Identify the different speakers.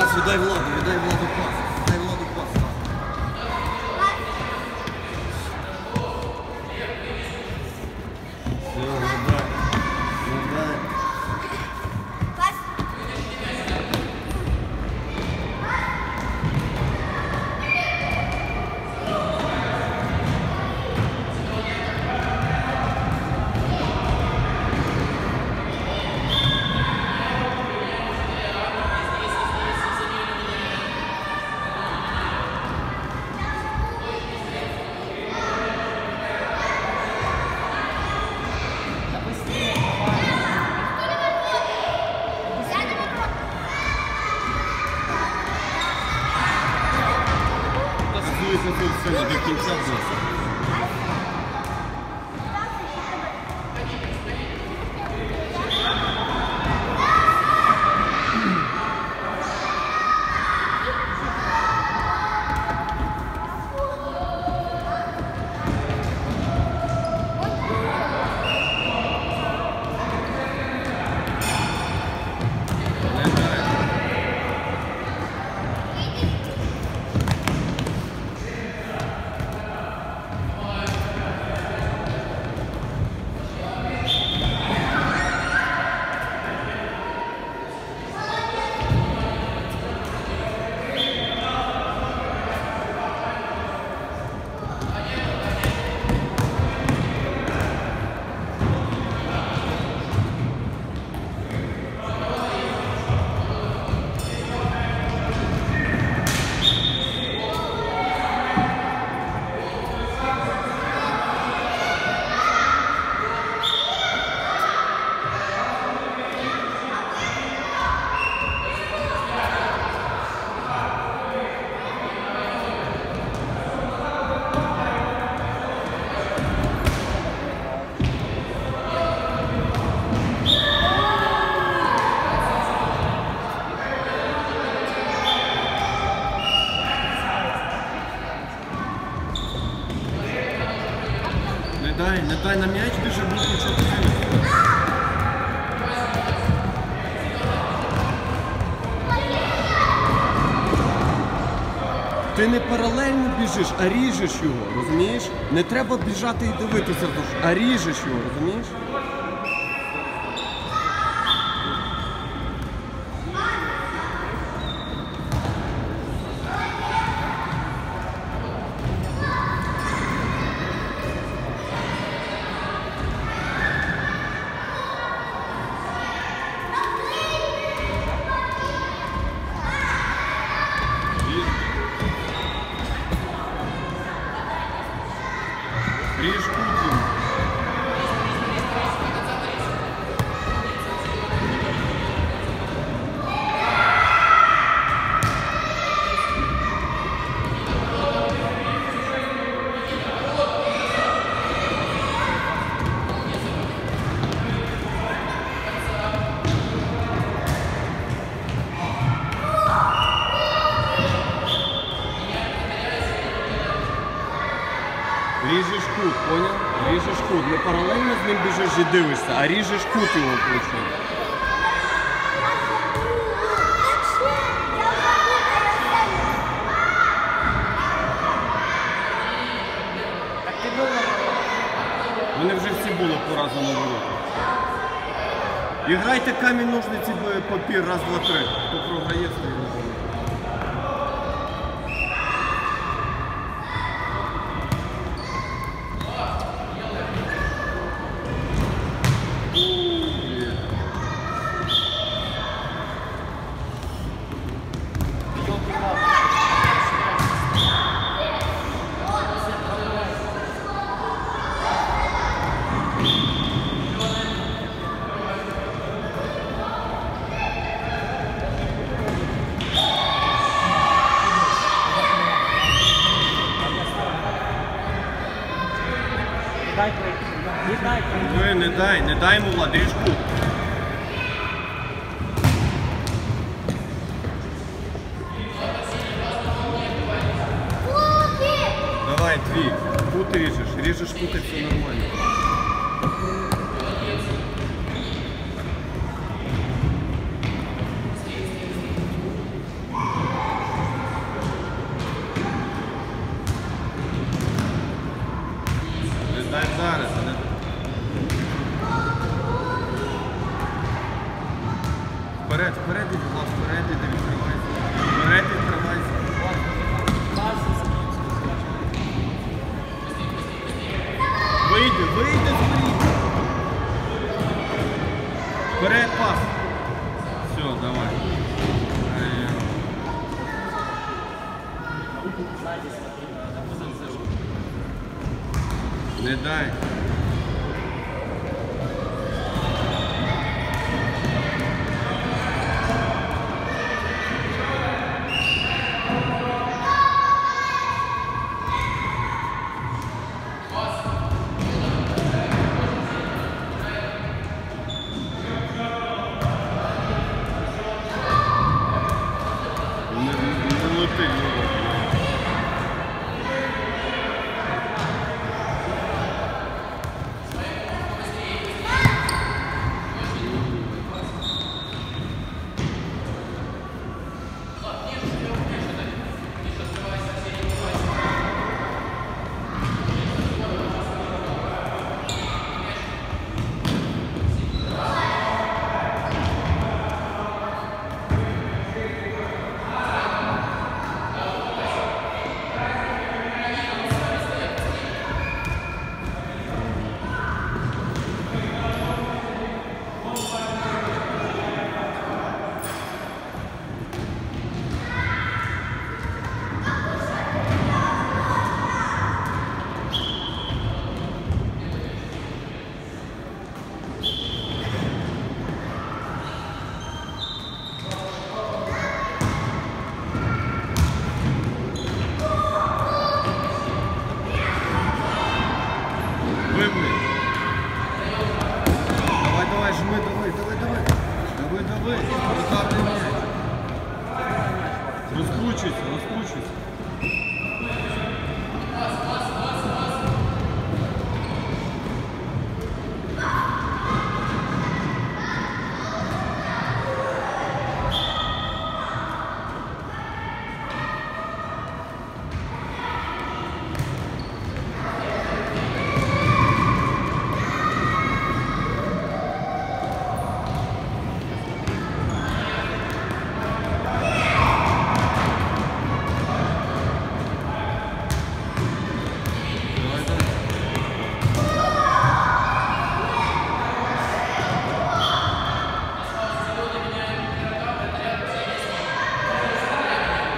Speaker 1: Клас, віддай владу, віддай владу клас. って言 дай, не дай на м'яч біжи, будь нічого Ти не паралельно біжиш, а ріжеш його, розумієш? Не треба біжати і дивитися, а ріжеш його, розумієш? І дивишся, а ріжеш кут його плечем. Вони вже всі були по разу на ворота. І грайте камінь, ножниці, папір, раз, два, три. Хто програє, стоїть
Speaker 2: не дай
Speaker 1: йому влади, ріж кут. Давай, твій. Кут ріжеш, ріжеш кут і все нормально. Не дай зараз. Вийди, вийди воріт. Вперед, пас. Все, давай. Ай, Не дай. período.